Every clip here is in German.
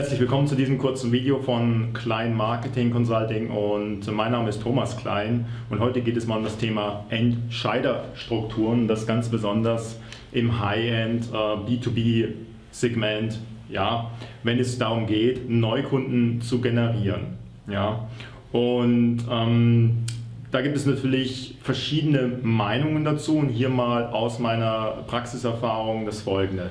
herzlich willkommen zu diesem kurzen Video von Klein Marketing Consulting und mein Name ist Thomas Klein und heute geht es mal um das Thema Entscheiderstrukturen, das ganz besonders im High-End äh, B2B Segment, ja, wenn es darum geht, Neukunden zu generieren. Ja. Und ähm, da gibt es natürlich verschiedene Meinungen dazu und hier mal aus meiner Praxiserfahrung das folgende.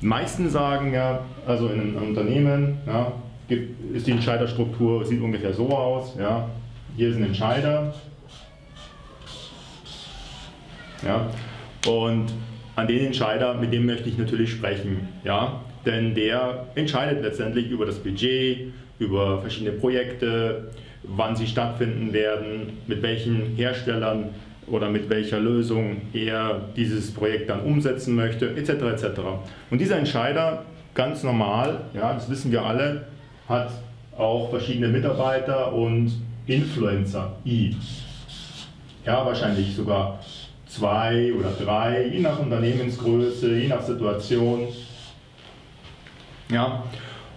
Meisten sagen ja, also in einem Unternehmen ja, gibt, ist die Entscheiderstruktur, sieht ungefähr so aus. Ja. Hier ist ein Entscheider. Ja. Und an den Entscheider, mit dem möchte ich natürlich sprechen. Ja. Denn der entscheidet letztendlich über das Budget, über verschiedene Projekte, wann sie stattfinden werden, mit welchen Herstellern oder mit welcher Lösung er dieses Projekt dann umsetzen möchte, etc. etc. Und dieser Entscheider, ganz normal, ja, das wissen wir alle, hat auch verschiedene Mitarbeiter und Influencer, I. Ja, wahrscheinlich sogar zwei oder drei, je nach Unternehmensgröße, je nach Situation. Ja,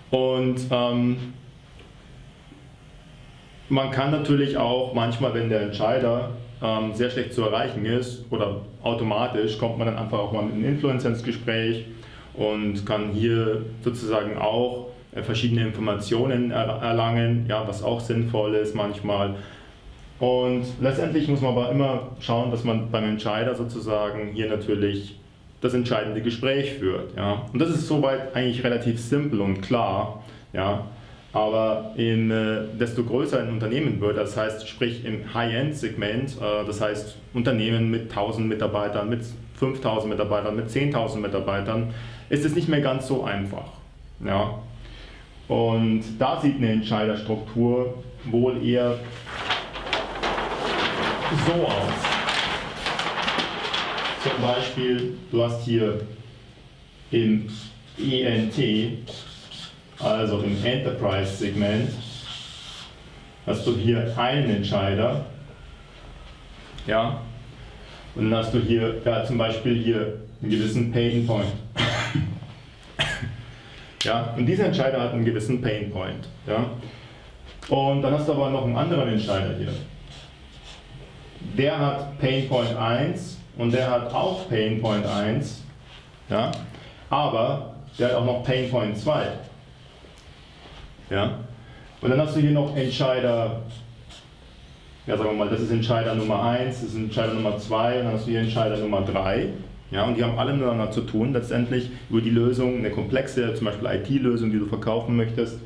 und ähm, man kann natürlich auch manchmal, wenn der Entscheider ähm, sehr schlecht zu erreichen ist oder automatisch kommt man dann einfach auch mal mit einem Influencer ins Gespräch und kann hier sozusagen auch äh, verschiedene Informationen er erlangen, ja, was auch sinnvoll ist manchmal. Und letztendlich muss man aber immer schauen, dass man beim Entscheider sozusagen hier natürlich das entscheidende Gespräch führt. Ja. Und das ist soweit eigentlich relativ simpel und klar. Ja. Aber in, äh, desto größer ein Unternehmen wird, das heißt, sprich im High-End-Segment, äh, das heißt Unternehmen mit 1000 Mitarbeitern, mit 5000 Mitarbeitern, mit 10.000 Mitarbeitern, ist es nicht mehr ganz so einfach. Ja? Und da sieht eine Entscheiderstruktur wohl eher so aus. Zum Beispiel, du hast hier im ENT also im Enterprise-Segment hast du hier einen Entscheider. Ja, und dann hast du hier ja, zum Beispiel hier einen gewissen Pain Point. ja, und dieser Entscheider hat einen gewissen Pain Point. Ja. Und dann hast du aber noch einen anderen Entscheider hier. Der hat Pain Point 1 und der hat auch Pain Point 1. Ja, aber der hat auch noch Pain Point 2. Ja? Und dann hast du hier noch Entscheider, ja sagen wir mal, das ist Entscheider Nummer 1, das ist Entscheider Nummer 2 und dann hast du hier Entscheider Nummer 3. Ja, und die haben alle miteinander zu tun, letztendlich über die Lösung, eine komplexe, zum Beispiel IT-Lösung, die du verkaufen möchtest,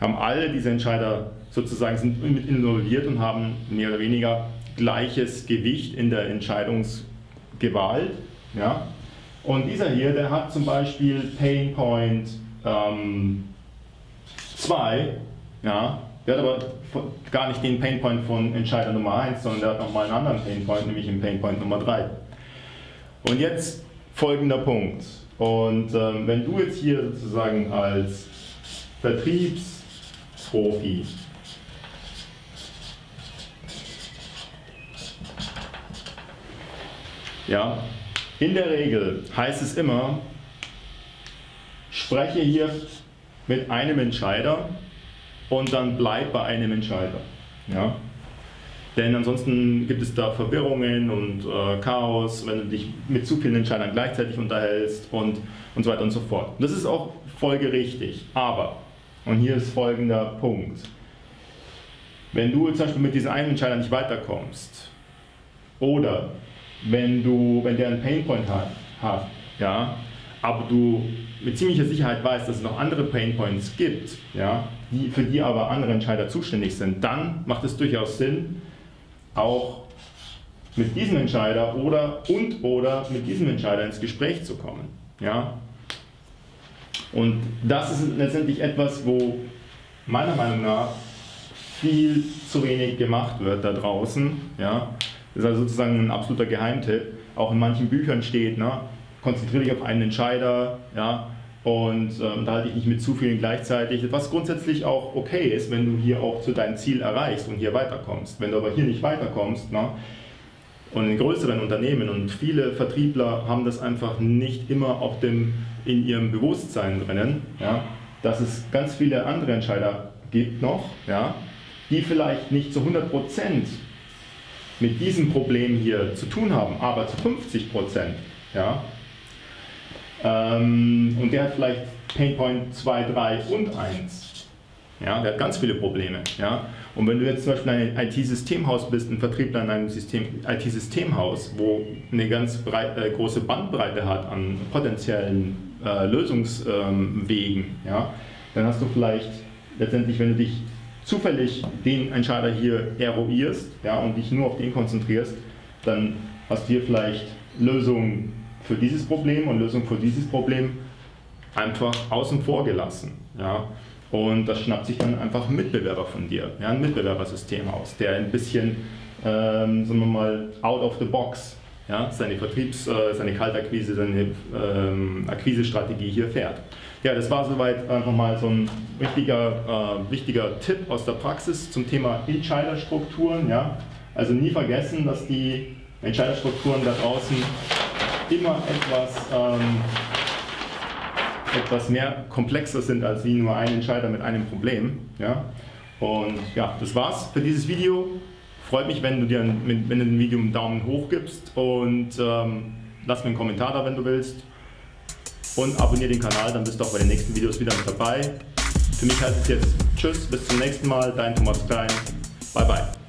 haben alle diese Entscheider sozusagen sind mit involviert und haben mehr oder weniger gleiches Gewicht in der Entscheidungsgewalt. Ja? Und dieser hier, der hat zum Beispiel Pain Point ähm, 2, ja, der hat aber gar nicht den Painpoint von Entscheider Nummer 1, sondern der hat nochmal einen anderen Painpoint, nämlich den Painpoint Nummer 3. Und jetzt folgender Punkt. Und ähm, wenn du jetzt hier sozusagen als Vertriebsprofi ja, in der Regel heißt es immer, spreche hier mit einem Entscheider und dann bleib bei einem Entscheider. Ja? Denn ansonsten gibt es da Verwirrungen und äh, Chaos, wenn du dich mit zu vielen Entscheidern gleichzeitig unterhältst und, und so weiter und so fort. Das ist auch folgerichtig. Aber, und hier ist folgender Punkt. Wenn du zum Beispiel mit diesem einen Entscheider nicht weiterkommst, oder wenn, du, wenn der einen Painpoint hat, hat ja, aber du mit ziemlicher Sicherheit weißt, dass es noch andere Painpoints gibt, ja, die, für die aber andere Entscheider zuständig sind, dann macht es durchaus Sinn, auch mit diesem Entscheider oder und oder mit diesem Entscheider ins Gespräch zu kommen. Ja? Und das ist letztendlich etwas, wo meiner Meinung nach viel zu wenig gemacht wird da draußen. Ja? Das ist also sozusagen ein absoluter Geheimtipp. Auch in manchen Büchern steht, ne? konzentriere dich auf einen Entscheider, ja, und ähm, da halte ich nicht mit zu vielen gleichzeitig, was grundsätzlich auch okay ist, wenn du hier auch zu deinem Ziel erreichst und hier weiterkommst. Wenn du aber hier nicht weiterkommst, ne, und in größeren Unternehmen und viele Vertriebler haben das einfach nicht immer auf dem, in ihrem Bewusstsein drinnen, ja, dass es ganz viele andere Entscheider gibt noch, ja, die vielleicht nicht zu 100% mit diesem Problem hier zu tun haben, aber zu 50%. Ja. Ähm, und der hat vielleicht Painpoint 2, 3 und 1. Ja, der hat ganz viele Probleme. Ja. Und wenn du jetzt zum Beispiel ein IT-Systemhaus bist, ein Vertriebler in einem IT-Systemhaus, wo eine ganz breit, äh, große Bandbreite hat an potenziellen äh, Lösungswegen, ähm, ja, dann hast du vielleicht letztendlich, wenn du dich zufällig den Entscheider hier eruierst ja, und dich nur auf den konzentrierst, dann hast du hier vielleicht Lösungen für dieses Problem und Lösungen für dieses Problem einfach außen vor gelassen. Ja. Und das schnappt sich dann einfach ein Mitbewerber von dir, ja, ein Mitbewerbersystem aus, der ein bisschen, ähm, sagen wir mal, out of the box ja, seine Vertriebs-, äh, seine Kaltakquise, seine ähm, Akquisestrategie hier fährt. Ja, das war soweit einfach mal so ein wichtiger, äh, wichtiger Tipp aus der Praxis zum Thema Entscheiderstrukturen. Ja. Also nie vergessen, dass die Entscheiderstrukturen da draußen immer etwas, ähm, etwas mehr komplexer sind als wie nur ein Entscheider mit einem Problem. Ja. Und ja, das war's für dieses Video. Freut mich, wenn du dir ein, wenn du dem Video einen Daumen hoch gibst und ähm, lass mir einen Kommentar da, wenn du willst. Und abonniere den Kanal, dann bist du auch bei den nächsten Videos wieder mit dabei. Für mich heißt es jetzt Tschüss, bis zum nächsten Mal, dein Thomas Klein. Bye bye.